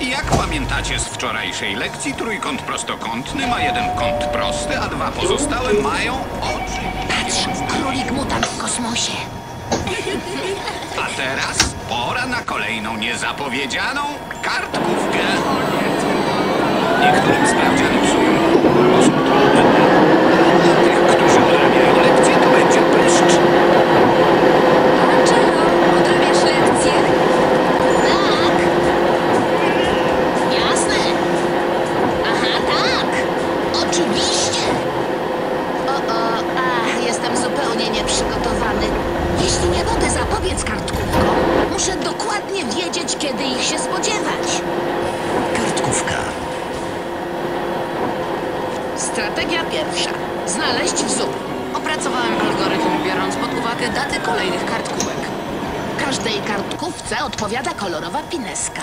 Jak pamiętacie z wczorajszej lekcji, trójkąt prostokątny ma jeden kąt prosty, a dwa pozostałe mają oczy. Patrz, królik mutant w kosmosie. A teraz pora na kolejną niezapowiedzianą kartkówkę. Oczywiście. O, o, ach, jestem zupełnie nieprzygotowany. Jeśli nie mogę zapobiec kartkówkom, muszę dokładnie wiedzieć, kiedy ich się spodziewać. Kartkówka. Strategia pierwsza. Znaleźć wzór. Opracowałem algorytm, biorąc pod uwagę daty kolejnych kartkówek. Każdej kartkówce odpowiada kolorowa pineska.